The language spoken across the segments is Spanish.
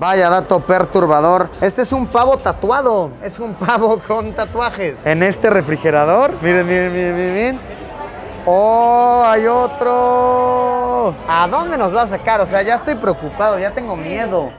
Vaya dato perturbador. Este es un pavo tatuado. Es un pavo con tatuajes. En este refrigerador. Miren, miren, miren, miren. miren. ¡Oh, hay otro! ¿A dónde nos va a sacar? O sea, ya estoy preocupado, ya tengo miedo.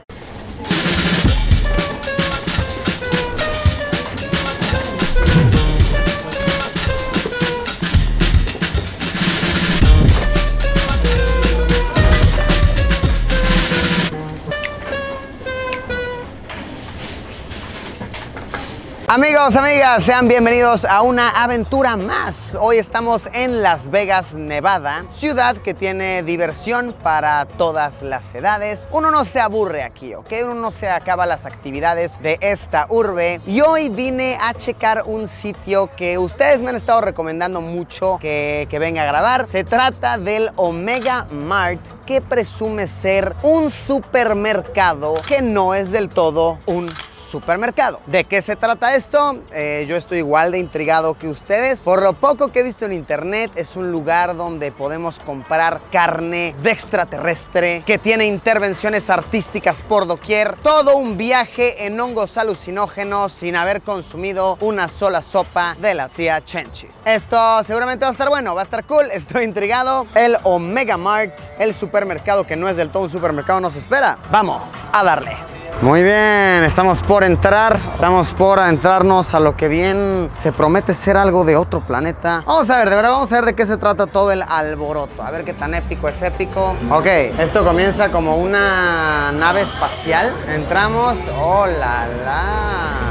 Amigos, amigas, sean bienvenidos a una aventura más. Hoy estamos en Las Vegas, Nevada, ciudad que tiene diversión para todas las edades. Uno no se aburre aquí, ¿ok? Uno no se acaba las actividades de esta urbe. Y hoy vine a checar un sitio que ustedes me han estado recomendando mucho que, que venga a grabar. Se trata del Omega Mart, que presume ser un supermercado que no es del todo un supermercado. ¿De qué se trata esto? Eh, yo estoy igual de intrigado que ustedes. Por lo poco que he visto en internet, es un lugar donde podemos comprar carne de extraterrestre, que tiene intervenciones artísticas por doquier, todo un viaje en hongos alucinógenos sin haber consumido una sola sopa de la tía Chenchis. Esto seguramente va a estar bueno, va a estar cool, estoy intrigado. El Omega Mart, el supermercado que no es del todo un supermercado, nos espera. Vamos a darle. Muy bien, estamos por entrar, estamos por adentrarnos a lo que bien se promete ser algo de otro planeta. Vamos a ver, de verdad, vamos a ver de qué se trata todo el alboroto, a ver qué tan épico es épico. Ok, esto comienza como una nave espacial, entramos, oh la la.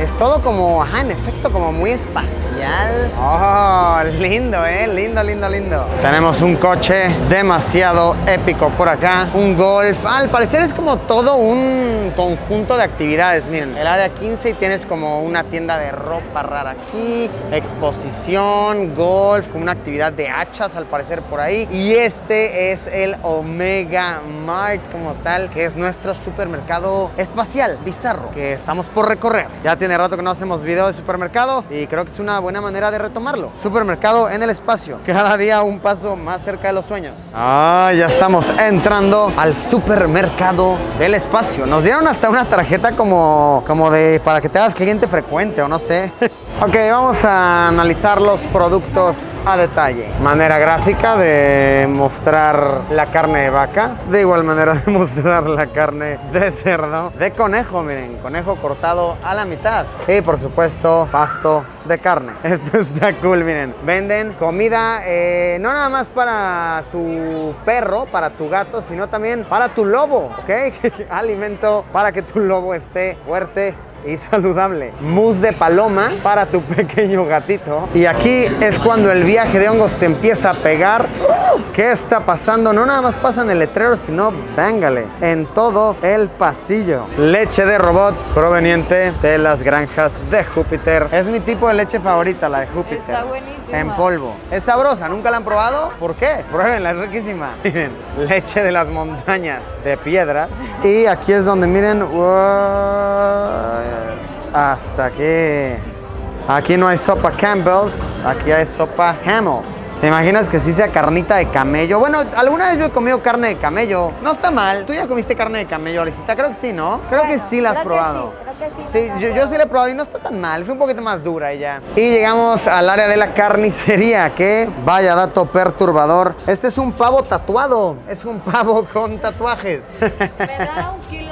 Es todo como, ajá, en efecto, como muy espacial. Oh, lindo, eh, lindo, lindo, lindo. Tenemos un coche demasiado épico por acá. Un golf. Ah, al parecer es como todo un conjunto de actividades. Miren, el área 15 y tienes como una tienda de ropa rara aquí. Exposición, golf, como una actividad de hachas al parecer por ahí. Y este es el Omega Mart como tal, que es nuestro supermercado espacial, bizarro, que estamos por recorrer. Ya tiene rato que no hacemos video de supermercado y creo que es una buena manera de retomarlo. Supermercado en el espacio, cada día un paso más cerca de los sueños. Ah, ya estamos entrando al supermercado del espacio. Nos dieron hasta una tarjeta como, como de para que te hagas cliente frecuente o no sé. Ok, vamos a analizar los productos a detalle. Manera gráfica de mostrar la carne de vaca. De igual manera de mostrar la carne de cerdo. De conejo, miren, conejo cortado a la mitad. Y por supuesto, pasto de carne. Esto está cool, miren. Venden comida eh, no nada más para tu perro, para tu gato, sino también para tu lobo, ¿ok? Alimento para que tu lobo esté fuerte y saludable. Mousse de paloma para tu pequeño gatito. Y aquí es cuando el viaje de hongos te empieza a pegar. ¿Qué está pasando? No nada más pasa en el letrero, sino véngale, en todo el pasillo. Leche de robot proveniente de las granjas de Júpiter. Es mi tipo de leche favorita, la de Júpiter. Está buenísima. En polvo. Es sabrosa, ¿nunca la han probado? ¿Por qué? Pruébenla, es riquísima. Miren, leche de las montañas de piedras. Y aquí es donde miren. ¡Wow! Hasta aquí. Aquí no hay sopa Campbell's, aquí hay sopa Hamels. ¿Te imaginas que sí sea carnita de camello? Bueno, alguna vez yo he comido carne de camello. No está mal. ¿Tú ya comiste carne de camello, Alicita? Creo que sí, ¿no? Creo que sí la has creo que probado. sí, creo que sí, Sí, yo, sí la he probado y no está tan mal. Es un poquito más dura ella. Y llegamos al área de la carnicería, que vaya dato perturbador. Este es un pavo tatuado. Es un pavo con tatuajes. ¿Me da un kilo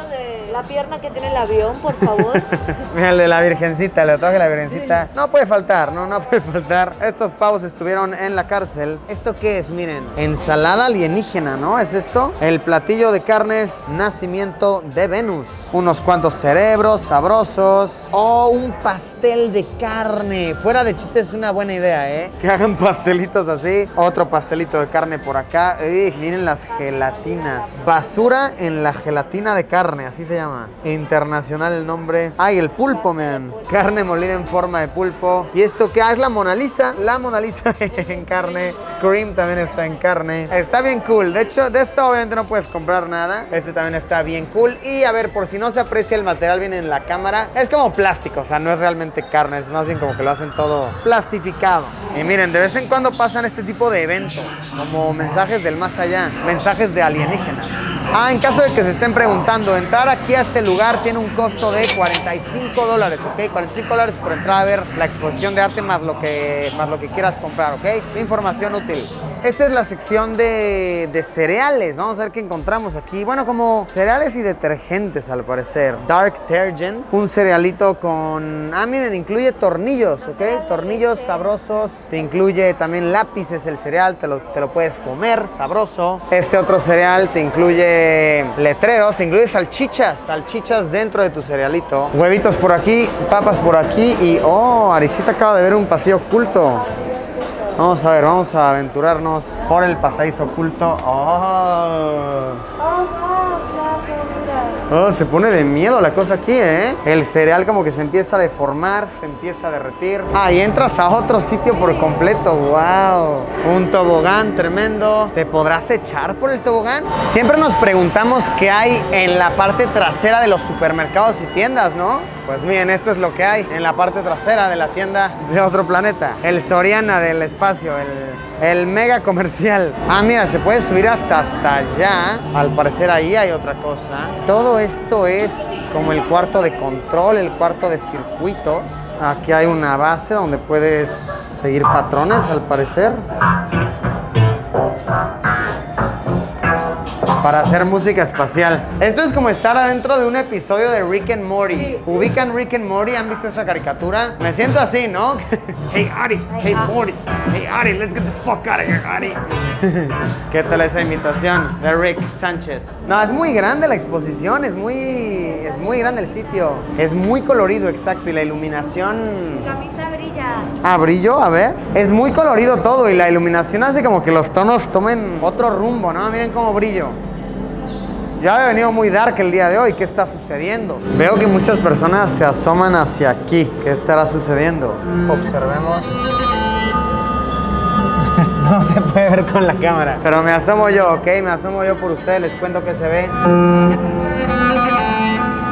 la pierna que tiene el avión, por favor? Mira el de la virgencita, el tatuaje de la virgencita. No puede faltar, no, no puede faltar. Estos pavos estuvieron en la cárcel. ¿Esto qué es? Miren, ensalada alienígena, ¿no? ¿Es esto? El platillo de carnes, nacimiento de Venus. Unos cuantos cerebros sabrosos. Oh, un pastel de carne. Fuera de chiste es una buena idea, ¿eh? Que hagan pastelitos así. Otro pastelito de carne por acá. Ey, miren las gelatinas. Basura en la gelatina de carne, así se llama. Internacional el nombre. Ay, el pulpo, miren. Carne molida en forma de pulpo. ¿Y esto qué? Ah, es la Mona Lisa. La Mona Lisa en carne. Scream también está en carne. Está bien cool. De hecho, de esto obviamente no puedes comprar nada. Este también está bien cool. Y a ver, por si no se aprecia el material bien en la cámara, es como plástico. O sea, no es realmente carne. Es más bien como que lo hacen todo plastificado. Y miren, de vez en cuando pasan este tipo de eventos. Como mensajes del más allá. Mensajes de alienígenas. Ah, en caso de que se estén preguntando, entrar aquí a este lugar tiene un costo de 45 dólares, ¿ok? 45 dólares por entrar a ver la exposición de arte más lo que, más lo que quieras comprar, ¿ok? Información útil. Esta es la sección de, cereales. Vamos a ver qué encontramos aquí. Bueno, como cereales y detergentes al parecer. Dark Detergent. Un cerealito con... Ah, miren, incluye tornillos, ¿ok? Tornillos sabrosos. Te incluye también lápices el cereal. Te lo, te lo puedes comer, sabroso. Este otro cereal te incluye letreros. Te incluye salchichas. Salchichas dentro de tu cerealito. Huevitos por aquí, papas por aquí. Y, oh, Arisita acaba de ver un pasillo oculto. Vamos a ver, vamos a aventurarnos por el pasadizo oculto. Oh. Oh. Oh, se pone de miedo la cosa aquí, ¿eh? El cereal como que se empieza a deformar, se empieza a derretir. Ah, y entras a otro sitio por completo. ¡Wow! Un tobogán tremendo. ¿Te podrás echar por el tobogán? Siempre nos preguntamos qué hay en la parte trasera de los supermercados y tiendas, ¿no? Pues miren, esto es lo que hay en la parte trasera de la tienda de otro planeta. El Soriana del espacio, el, mega comercial. Ah, mira, se puede subir hasta hasta allá. Al parecer ahí hay otra cosa. Todo esto es como el cuarto de control, el cuarto de circuitos. Aquí hay una base donde puedes seguir patrones, al parecer. Para hacer música espacial. Esto es como estar adentro de un episodio de Rick and Morty. Sí. ¿Ubican Rick and Morty? ¿Han visto esa caricatura? Me siento así, ¿no? hey, Ari. Hey. Morty. Hey, Ari, let's get the fuck out of here, Ari. ¿Qué tal esa imitación de Rick Sánchez? No, es muy grande la exposición, es muy, es muy grande el sitio. Es muy colorido, exacto, y la iluminación... Brilla. Ah, brillo, a ver. Es muy colorido todo y la iluminación hace como que los tonos tomen otro rumbo, ¿no? Miren cómo brillo. Ya he venido muy dark el día de hoy. ¿Qué está sucediendo? Veo que muchas personas se asoman hacia aquí. ¿Qué estará sucediendo? Observemos. No se puede ver con la cámara. Pero me asomo yo, ¿ok? Me asomo yo por ustedes. Les cuento que se ve.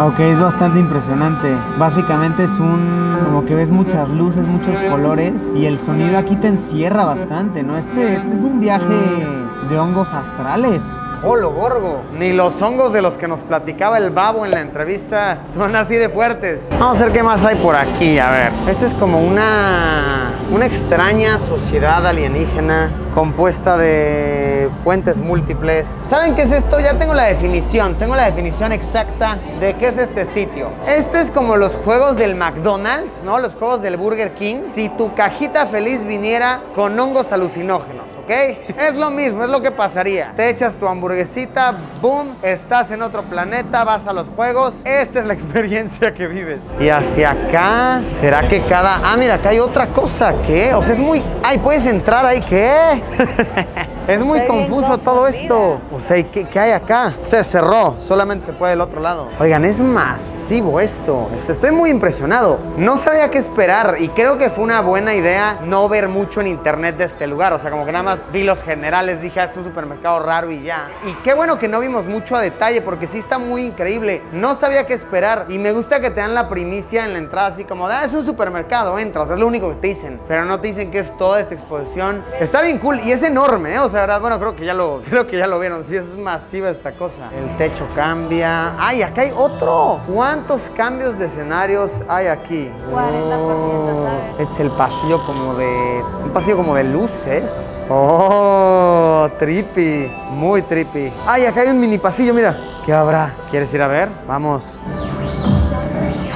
Ok, es bastante impresionante. Básicamente es un... como que ves muchas luces, muchos colores y el sonido aquí te encierra bastante, ¿no? Este, este es un viaje de hongos astrales. ¡Holo, gorgo! Ni los hongos de los que nos platicaba el babo en la entrevista son así de fuertes. Vamos a ver qué más hay por aquí, a ver. Esta es como una... una extraña sociedad alienígena compuesta de puentes múltiples. ¿Saben qué es esto? Ya tengo la definición, tengo la definición exacta de qué es este sitio. Este es como los juegos del McDonald's, ¿no? Los juegos del Burger King. Si tu cajita feliz viniera con hongos alucinógenos. ¿ok? Es lo mismo, es lo que pasaría. Te echas tu hamburguesita, boom, estás en otro planeta, vas a los juegos. Esta es la experiencia que vives. Y hacia acá, ¿será que cada... Ah, mira, acá hay otra cosa, ¿qué? O sea, es muy... Ay, puedes entrar ahí, ¿qué? es muy Estoy confuso todo esto. O sea, ¿y ¿qué, qué hay acá? Se cerró, solamente se puede del otro lado. Oigan, es masivo esto. Estoy muy impresionado. No sabía qué esperar y creo que fue una buena idea no ver mucho en internet de este lugar. O sea, como que nada más vi los generales, dije, ah, es un supermercado raro y ya. Y qué bueno que no vimos mucho a detalle porque sí está muy increíble. No sabía qué esperar y me gusta que te dan la primicia en la entrada así como, ah, es un supermercado, entras, es lo único que te dicen. Pero no te dicen que es toda esta exposición. Está bien cool y es enorme, ¿eh? O verdad, bueno, creo que ya lo, creo que ya lo vieron. Sí, es masiva esta cosa. El techo cambia. ¡Ay, acá hay otro! ¿Cuántos cambios de escenarios hay aquí? 40%, ¿sabes? Es el pasillo como de. Un pasillo como de luces. ¡Oh! Trippy. Muy trippy. ¡Ay, acá hay un mini pasillo, mira! ¿Qué habrá? ¿Quieres ir a ver? Vamos.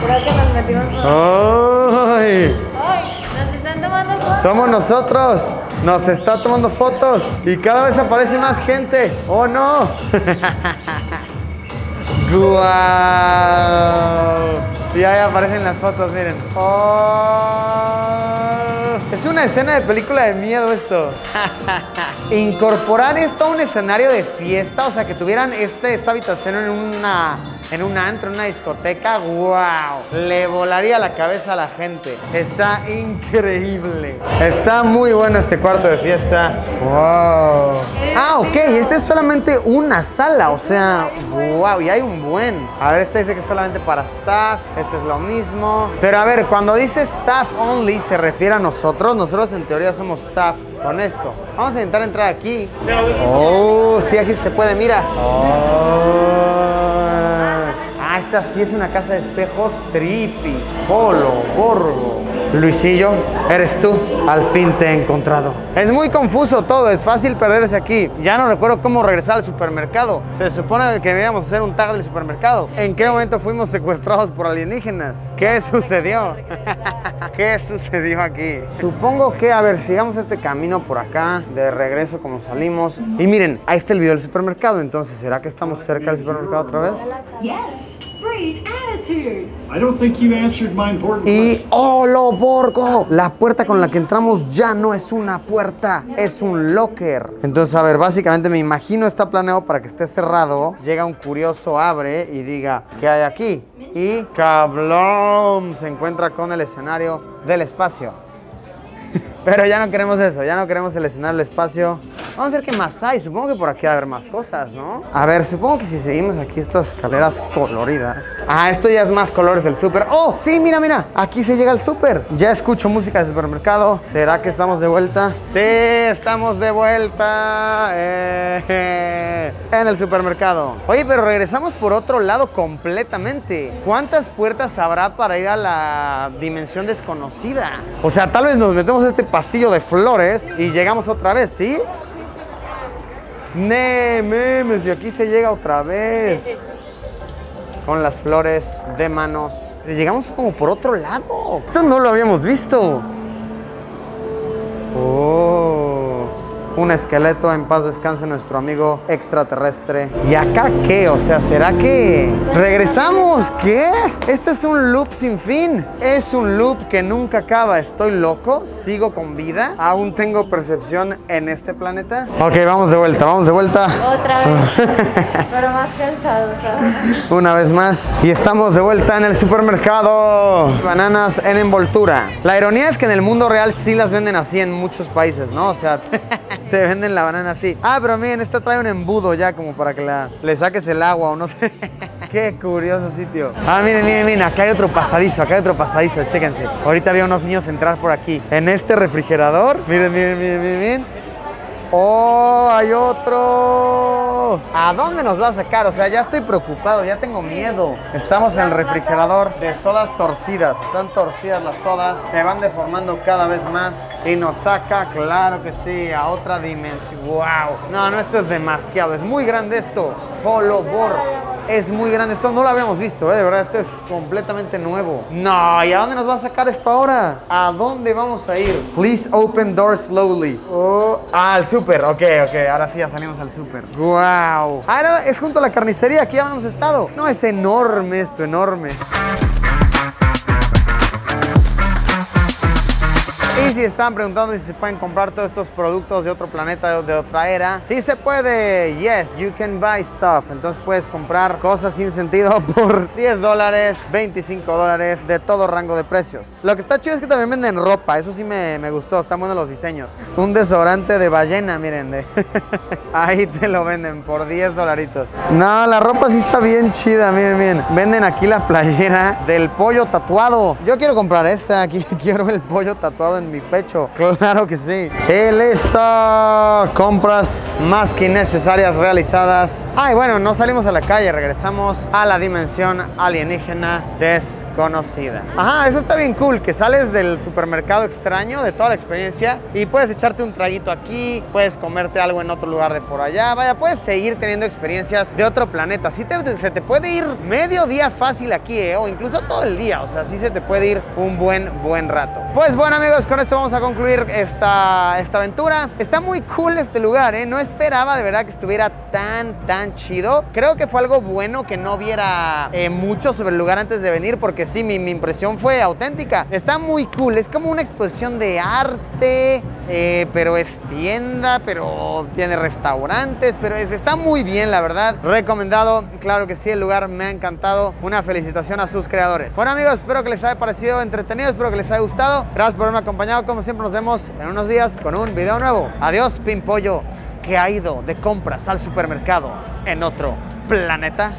Creo que nos metimos. ¡Ay! ¡Ay! Nos están tomando fotos. Somos nosotros. Nos está tomando fotos y cada vez aparece más gente. ¡Oh no! ¡Guau! Y ahí aparecen las fotos, miren. ¡Oh! Es una escena de película de miedo esto. Incorporar esto a un escenario de fiesta, o sea, que tuvieran este, esta habitación en una en un antro, en una discoteca, wow, le volaría la cabeza a la gente. Está increíble. Está muy bueno este cuarto de fiesta. Wow. Ah, ok, este es solamente una sala, o sea, wow, y hay un buen. A ver, este dice que es solamente para staff, este es lo mismo. Pero a ver, cuando dice staff only, se refiere a nosotros. Nosotros en teoría somos staff. con esto. Vamos a intentar entrar aquí. Oh, sí, aquí se puede, mira. Oh. Ah, esta sí es una casa de espejos trippy. Polo, gorgo. Luisillo, eres tú. Al fin te he encontrado. Es muy confuso todo, es fácil perderse aquí. Ya no recuerdo cómo regresar al supermercado. Se supone que debíamos hacer un tag del supermercado. ¿En qué momento fuimos secuestrados por alienígenas? ¿Qué sucedió? ¿Qué sucedió aquí? Supongo que, a ver, sigamos este camino por acá, de regreso como salimos. Y miren, ahí está el video del supermercado. Entonces, ¿será que estamos cerca del supermercado otra vez? Yes, great attitude. I don't think you answered my important Y ¡Oh, lo borgo! La puerta con la que entramos ya no es una puerta, es un locker. Entonces, a ver, básicamente me imagino está planeado para que esté cerrado. Llega un curioso, abre y diga, ¿qué hay aquí? Y ¡cablón! Se encuentra con el escenario del espacio. Pero ya no queremos eso, ya no queremos el escenario del espacio. Vamos a ver qué más hay. Supongo que por aquí va a haber más cosas, ¿no? A ver, supongo que si seguimos aquí estas escaleras coloridas. Ah, esto ya es más colores del súper. ¡Oh! Sí, mira, mira. Aquí se llega al súper. Ya escucho música de supermercado. ¿Será que estamos de vuelta? Sí, estamos de vuelta. Eh, en el supermercado. Oye, pero regresamos por otro lado completamente. ¿Cuántas puertas habrá para ir a la dimensión desconocida? O sea, tal vez nos metemos a este pasillo de flores y llegamos otra vez, ¿sí? Ne, memes, y aquí se llega otra vez. Con las flores de manos. Llegamos como por otro lado. Esto no lo habíamos visto. Oh. Un esqueleto, en paz descanse nuestro amigo extraterrestre. ¿Y acá qué? O sea, ¿será que regresamos? ¿Qué? Esto es un loop sin fin. Es un loop que nunca acaba. ¿Estoy loco? ¿Sigo con vida? ¿Aún tengo percepción en este planeta? Ok, vamos de vuelta, vamos de vuelta. Otra vez. Pero más cansado, ¿sabes? Una vez más. Y estamos de vuelta en el supermercado. Bananas en envoltura. La ironía es que en el mundo real sí las venden así en muchos países, ¿no? O sea, te venden la banana así. Ah, pero miren, esta trae un embudo ya como para que la, le saques el agua o no sé. Qué curioso sitio. Ah, miren, miren, miren, acá hay otro pasadizo, acá hay otro pasadizo, chéquense. Ahorita había unos niños entrar por aquí. En este refrigerador, miren, miren, miren, miren, miren. ¡Oh, hay otro! ¿A dónde nos va a sacar? O sea, ya estoy preocupado, ya tengo miedo. Estamos en el refrigerador de sodas torcidas. Están torcidas las sodas, se van deformando cada vez más. Y nos saca, claro que sí, a otra dimensión. ¡Wow! No, no, esto es demasiado. Es muy grande esto. Polo Bor. Es muy grande. Esto no lo habíamos visto, ¿eh? De verdad, esto es completamente nuevo. No, ¿y a dónde nos va a sacar esto ahora? ¿A dónde vamos a ir? Please open door slowly. Oh, ah, al súper. Ok, ok. Ahora sí ya salimos al súper. ¡Wow! Ah, no, es junto a la carnicería. Aquí ya hemos estado. No, es enorme esto, enorme. Y si están preguntando si se pueden comprar todos estos productos de otro planeta, de otra era, sí se puede. Yes, you can buy stuff. Entonces puedes comprar cosas sin sentido por 10 dólares, 25 dólares, de todo rango de precios. Lo que está chido es que también venden ropa. Eso sí me, me gustó. Están buenos los diseños. Un desodorante de ballena, miren. de- Ahí te lo venden por 10 dolaritos. No, la ropa sí está bien chida, miren, miren. Venden aquí la playera del pollo tatuado. Yo quiero comprar esta. Aquí quiero el pollo tatuado en mi pecho. Claro que sí. Y listo. Compras más que innecesarias realizadas. Ay, bueno, no salimos a la calle. Regresamos a la dimensión alienígena desconocida. Ajá, eso está bien cool. Que sales del supermercado extraño, de toda la experiencia, y puedes echarte un traguito aquí, puedes comerte algo en otro lugar de por allá. Vaya, puedes seguir teniendo experiencias de otro planeta. Sí te- se te puede ir medio día fácil aquí, ¿eh? o incluso todo el día. O sea, sí se te puede ir un buen, buen rato. Pues bueno, amigos, con esto vamos a concluir esta, esta aventura. Está muy cool este lugar, ¿eh? No esperaba de verdad que estuviera tan, tan chido. Creo que fue algo bueno que no viera eh, mucho sobre el lugar antes de venir, porque sí, mi, mi impresión fue auténtica. Está muy cool, es como una exposición de arte, eh, pero es tienda, pero tiene restaurantes, pero es- está muy bien, la verdad. Recomendado, claro que sí, el lugar me ha encantado. Una felicitación a sus creadores. Bueno, amigos, espero que les haya parecido entretenido, espero que les haya gustado. Gracias por haberme acompañado. Como siempre, nos vemos en unos días con un video nuevo. Adiós, Pimpollo, que ha ido de compras al supermercado en otro planeta.